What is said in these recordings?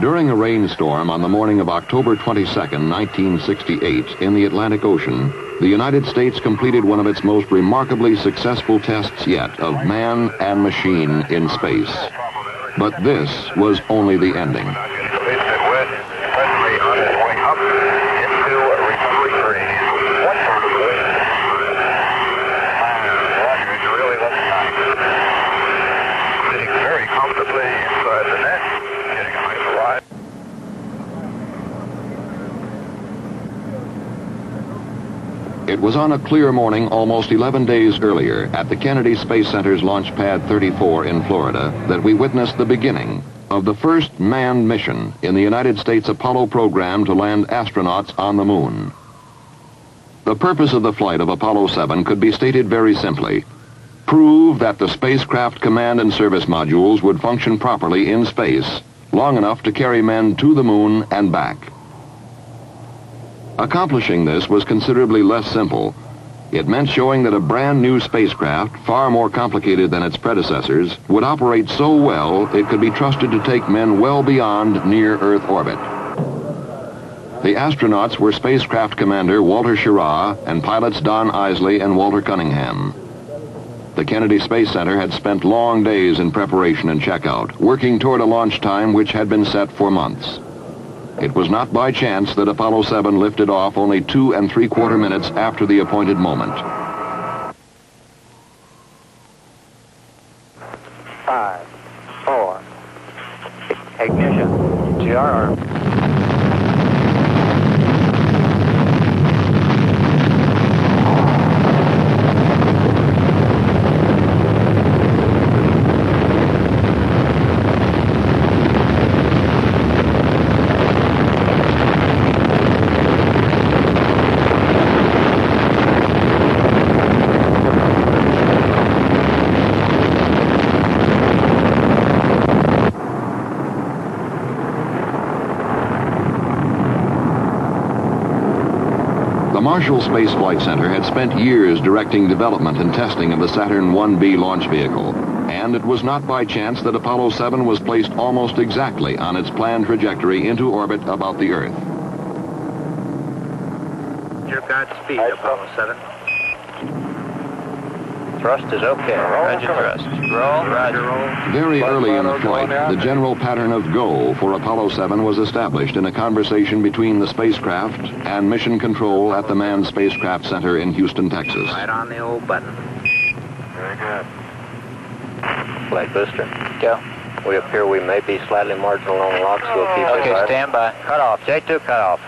During a rainstorm on the morning of October 22, 1968, in the Atlantic Ocean, the United States completed one of its most remarkably successful tests yet of man and machine in space. But this was only the ending. It's been wet, presently on its way up into recovery 3. What sort of wind? Ah, Roger, it really looks nice. Sitting very comfortably inside the net, getting a nice ride. It was on a clear morning almost 11 days earlier at the Kennedy Space Center's Launch Pad 34 in Florida that we witnessed the beginning of the first manned mission in the United States Apollo program to land astronauts on the moon. The purpose of the flight of Apollo 7 could be stated very simply. Prove that the spacecraft command and service modules would function properly in space, long enough to carry men to the moon and back. Accomplishing this was considerably less simple. It meant showing that a brand new spacecraft, far more complicated than its predecessors, would operate so well it could be trusted to take men well beyond near Earth orbit. The astronauts were spacecraft commander Walter Schirra and pilots Don Eisele and Walter Cunningham. The Kennedy Space Center had spent long days in preparation and checkout, working toward a launch time which had been set for months. It was not by chance that Apollo 7 lifted off only two and three quarter minutes after the appointed moment. Five, four, ignition, GRR. Marshall Space Flight Center had spent years directing development and testing of the Saturn 1B launch vehicle, and it was not by chance that Apollo 7 was placed almost exactly on its planned trajectory into orbit about the Earth. Your Godspeed, Apollo 7. Thrust is okay. Roger thrust. Roll, roger, roll. Very early in the flight, the general pattern of go for Apollo 7 was established in a conversation between the spacecraft and mission control at the Manned Spacecraft Center in Houston, Texas. Right on the old button. Very good. Flight booster. Go. We appear we may be slightly marginal on locks. We'll keep Okay, stand by. Cut off. J2 cut off.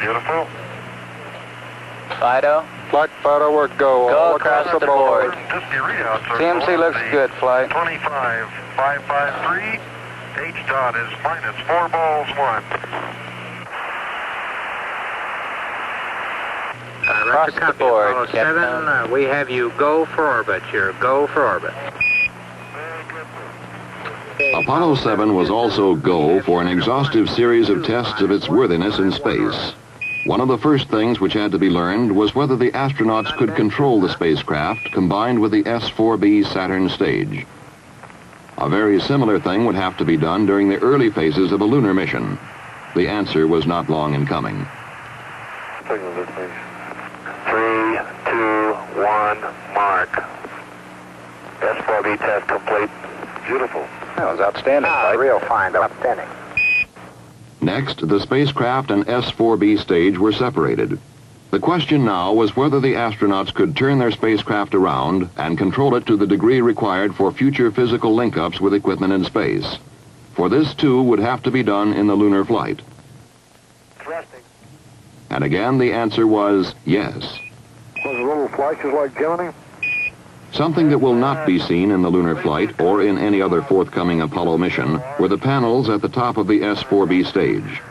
Beautiful. Fido. Flight photo, we're go. Go All across the board. Just the readout, sir. TMC looks good, flight. 25553. H dot is minus four balls one. Across the board, Apollo Captain. 7, uh, we have you go for orbit. You're go for orbit. Apollo 7 was also go for an exhaustive series of tests of its worthiness in space. One of the first things which had to be learned was whether the astronauts could control the spacecraft combined with the S-4B Saturn stage. A very similar thing would have to be done during the early phases of a lunar mission. The answer was not long in coming. Signal this, please. Three, two, one, mark. S4B test complete. Beautiful. That was outstanding, Ah, real fine, outstanding. Next, the spacecraft and S-4B stage were separated. The question now was whether the astronauts could turn their spacecraft around and control it to the degree required for future physical link-ups with equipment in space. For this, too, would have to be done in the lunar flight. Thrusting. And again, the answer was yes. Was little flashes like Gemini? Something that will not be seen in the lunar flight or in any other forthcoming Apollo mission were the panels at the top of the S-4B stage.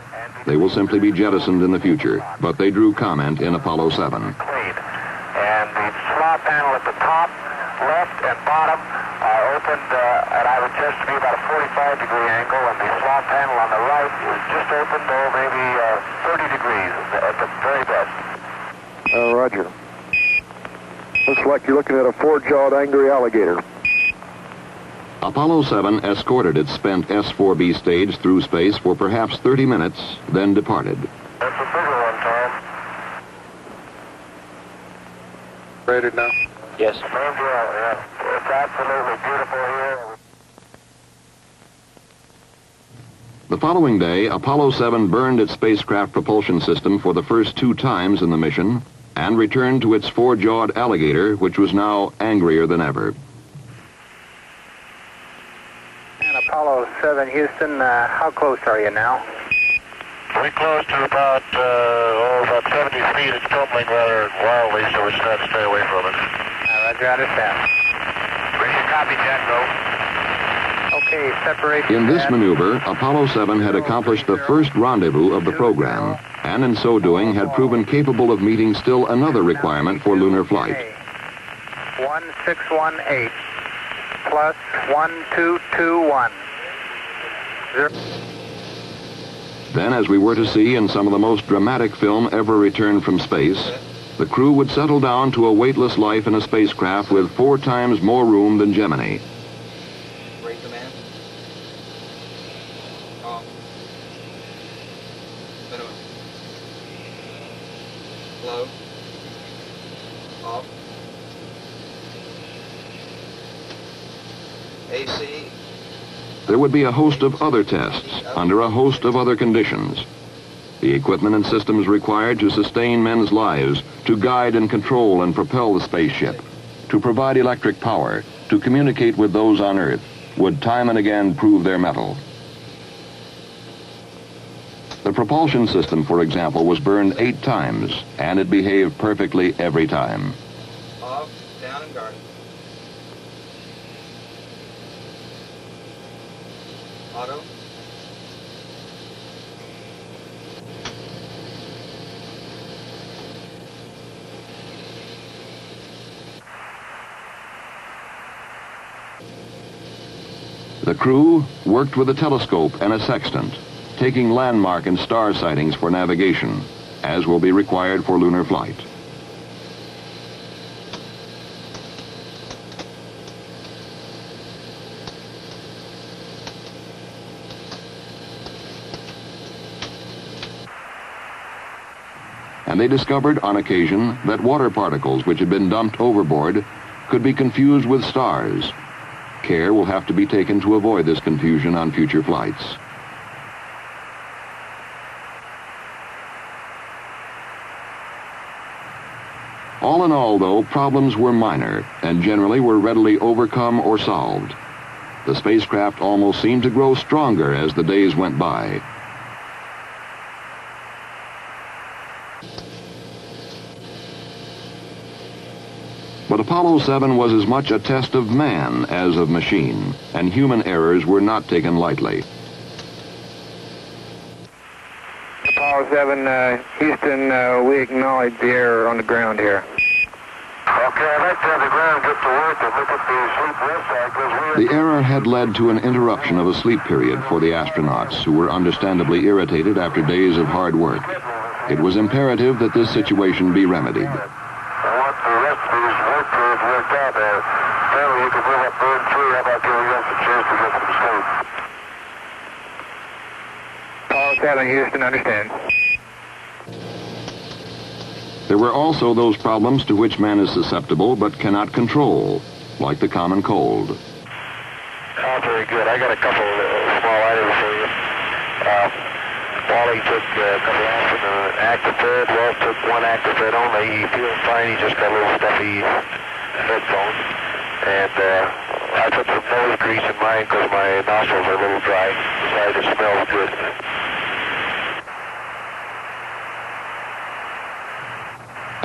They will simply be jettisoned in the future, but they drew comment in Apollo 7. And the slot panel at the top, left, and bottom are opened uh, at I would just to be about a 45 degree angle, and the slot panel on the right is just opened, oh, maybe uh, 30 degrees at the very best. Uh, roger. Looks like you're looking at a four-jawed angry alligator. Apollo 7 escorted its spent S-4B stage through space for perhaps 30 minutes, then departed. That's a bigger one, Tom. Rated now. Yes. Main yeah. It's absolutely beautiful here. The following day, Apollo 7 burned its spacecraft propulsion system for the first two times in the mission and returned to its four-jawed alligator, which was now angrier than ever. And Apollo 7 Houston, uh, how close are you now? We're close to about, uh, oh, about 70 feet. It's tumbling rather wildly, so we're trying to stay away from it. Uh, Roger, understand. Ready to copy, Jet, go. In this maneuver, Apollo 7 had accomplished the first rendezvous of the program, and in so doing had proven capable of meeting still another requirement for lunar flight. 1618 plus 1221. Zero. Then, as we were to see in some of the most dramatic film ever returned from space, the crew would settle down to a weightless life in a spacecraft with four times more room than Gemini. Break command. Off. Minimum. Low. Off. AC. There would be a host of other tests under a host of other conditions. The equipment and systems required to sustain men's lives, to guide and control and propel the spaceship, to provide electric power, to communicate with those on Earth, would time and again prove their mettle. The propulsion system, for example, was burned eight times, and it behaved perfectly every time. Off. Down and guard. Auto. The crew worked with a telescope and a sextant, taking landmark and star sightings for navigation, as will be required for lunar flight. And they discovered on occasion that water particles which had been dumped overboard could be confused with stars. Care will have to be taken to avoid this confusion on future flights. All in all, though, problems were minor and generally were readily overcome or solved. The spacecraft almost seemed to grow stronger as the days went by. But Apollo 7 was as much a test of man as of machine, and human errors were not taken lightly. Apollo 7, uh, Houston, uh, we acknowledge the error on the ground here. Okay, I'd like to have the ground get to work and look at the sleep rest cycles. We The error had led to an interruption of a sleep period for the astronauts, who were understandably irritated after days of hard work. It was imperative that this situation be remedied. I want the rest of these work periods worked out there. Stanley, you can move up burn three. How about giving us a chance to get some sleep? Apollo 7, Houston, understand. There were also those problems to which man is susceptible but cannot control, like the common cold. Oh, very good. I got a couple uh, small items for you. Uh, Wally took uh, a couple of uh, Actifed. Walt took one Actifed only. He feels fine. He just got a little stuffy headphone. And uh, I put some nose grease in mine because my nostrils are a little dry. Besides, it smells good.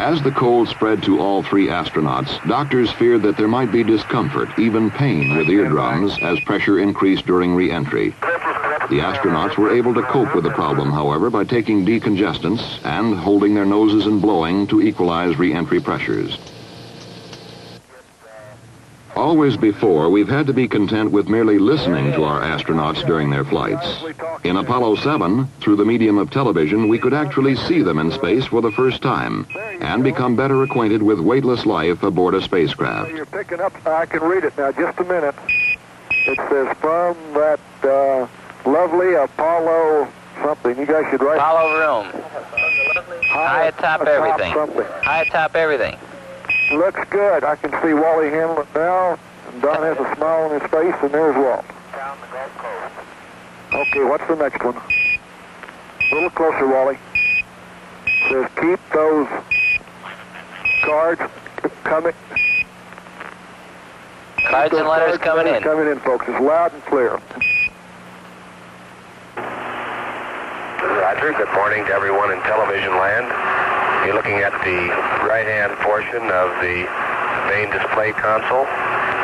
As the cold spread to all three astronauts, doctors feared that there might be discomfort, even pain, with eardrums as pressure increased during re-entry. The astronauts were able to cope with the problem, however, by taking decongestants and holding their noses and blowing to equalize re-entry pressures. Always before, we've had to be content with merely listening to our astronauts during their flights. In Apollo 7, through the medium of television, we could actually see them in space for the first time and become better acquainted with weightless life aboard a spacecraft. You're picking up, I can read it now, just a minute. It says from that uh, lovely Apollo something. You guys should write Apollo room. High atop everything. Something. High atop everything. Looks good. I can see Wally Hamlet now. And Don has a smile on his face, and there's Walt. Down the Gulf Coast. Okay, what's the next one? A little closer, Wally. Says keep those cards coming. Cards and letters Cards coming in. Coming in, folks. It's loud and clear. Roger. Good morning to everyone in television land. You're looking at the right-hand portion of the main display console.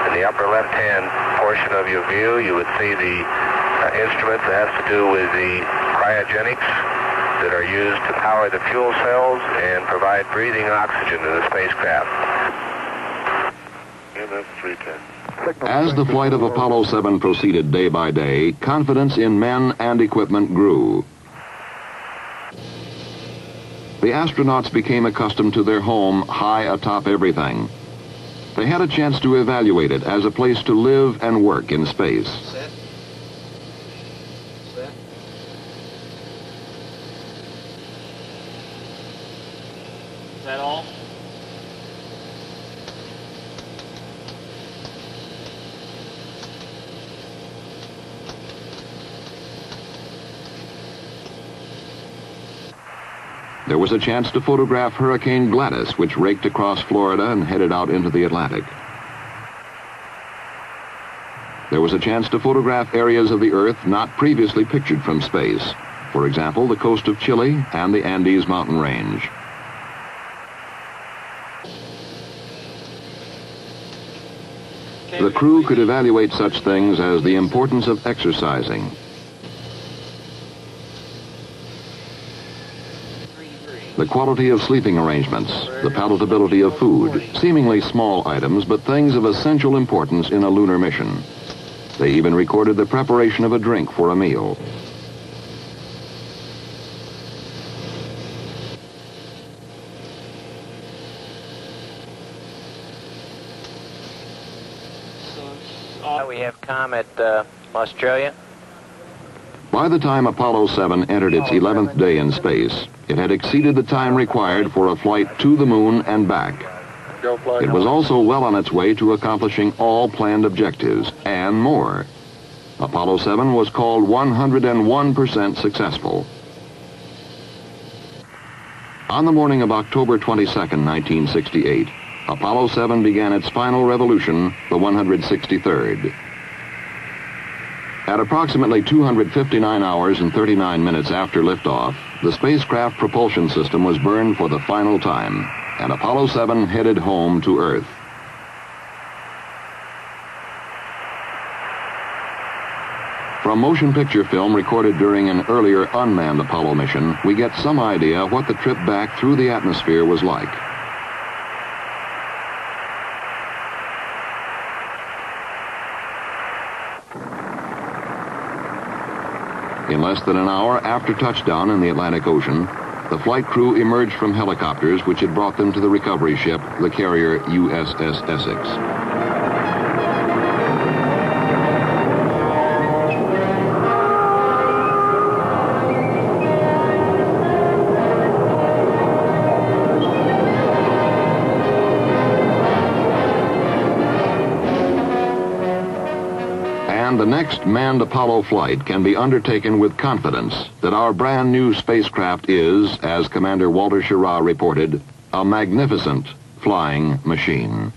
In the upper left-hand portion of your view, you would see the uh, instrument that has to do with the cryogenics that are used to power the fuel cells and provide breathing oxygen to the spacecraft. MS 310. Signal As the flight of. Apollo 7 proceeded day by day, confidence in men and equipment grew. The astronauts became accustomed to their home high atop everything. They had a chance to evaluate it as a place to live and work in space. There was a chance to photograph Hurricane Gladys, which raked across Florida and headed out into the Atlantic. There was a chance to photograph areas of the Earth not previously pictured from space. For example, the coast of Chile and the Andes mountain range. The crew could evaluate such things as the importance of exercising, the quality of sleeping arrangements, the palatability of food, seemingly small items, but things of essential importance in a lunar mission. They even recorded the preparation of a drink for a meal. We have Comet uh, Australia. By the time Apollo 7 entered its 11th day in space, it had exceeded the time required for a flight to the moon and back. It was also well on its way to accomplishing all planned objectives and more. Apollo 7 was called 101% successful. On the morning of October 22, 1968, Apollo 7 began its final revolution, the 163rd. At approximately 259 hours and 39 minutes after liftoff, the spacecraft propulsion system was burned for the final time, and Apollo 7 headed home to Earth. From motion picture film recorded during an earlier unmanned Apollo mission, we get some idea what the trip back through the atmosphere was like. In less than an hour after touchdown in the Atlantic Ocean, the flight crew emerged from helicopters which had brought them to the recovery ship, the carrier USS Essex. The next manned Apollo flight can be undertaken with confidence that our brand new spacecraft is, as Commander Walter Schirra reported, a magnificent flying machine.